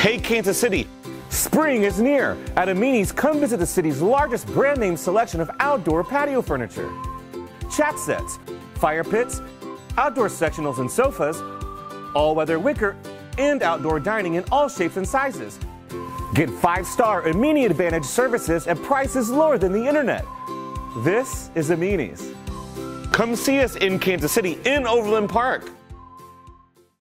Hey Kansas City, spring is near. At Amini's, come visit the city's largest brand name selection of outdoor patio furniture. Chat sets, fire pits, outdoor sectionals and sofas, all-weather wicker, and outdoor dining in all shapes and sizes. Get five-star Amini Advantage services at prices lower than the internet. This is Amini's. Come see us in Kansas City in Overland Park.